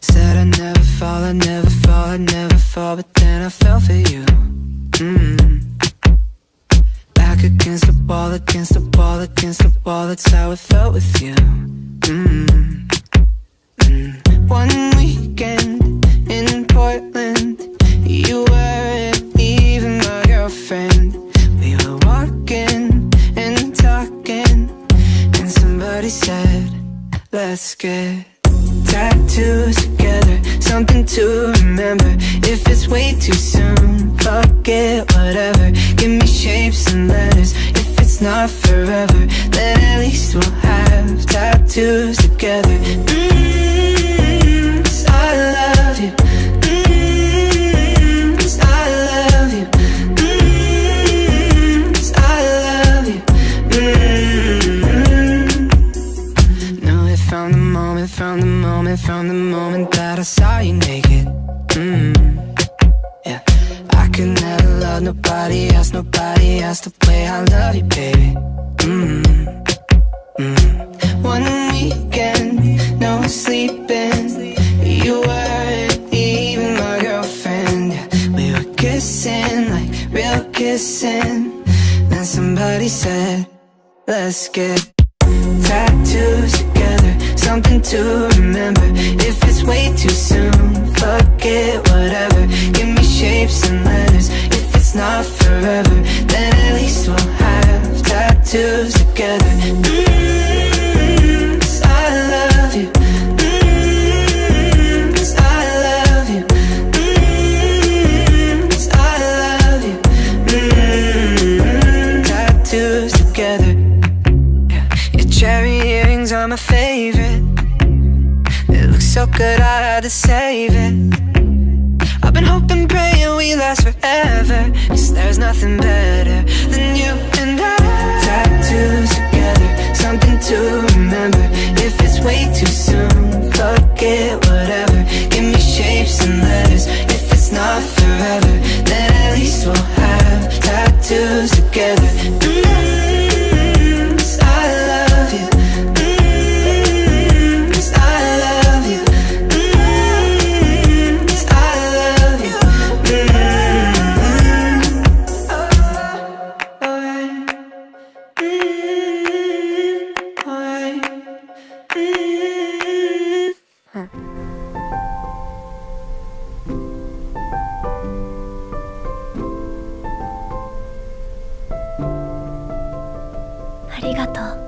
Said I'd never fall, I'd never fall, I'd never fall But then I fell for you mm. Back against the wall, against the wall, against the wall That's how it felt with you mm. Mm. One weekend in Portland You weren't even my girlfriend We were walking and talking And somebody said, let's get tattoos together Something to remember. If it's way too soon Fuck it, whatever. Give me shapes and letters If it's not forever Then at least we'll have tattoos together moment, found the moment that I saw you naked. Mm. Yeah, I could never love nobody else, nobody else the way I love you, baby. Mm. Mm. One weekend, no sleeping. You weren't even my girlfriend. Yeah, we were kissing like real kissing. Then somebody said, Let's get tattoos shapes and letters. If it's not forever Then at least we'll have tattoos together. Mm, Cause I love you. Mm, Cause I love you. Mm, Cause I love you. Mm, Tattoos together. Your cherry earrings are my favorite. It looks so good I had to save it forever. Cause there's nothing better than you and I. Tattoos together, something to remember. If it's way too soon, fuck it, whatever ありがとう。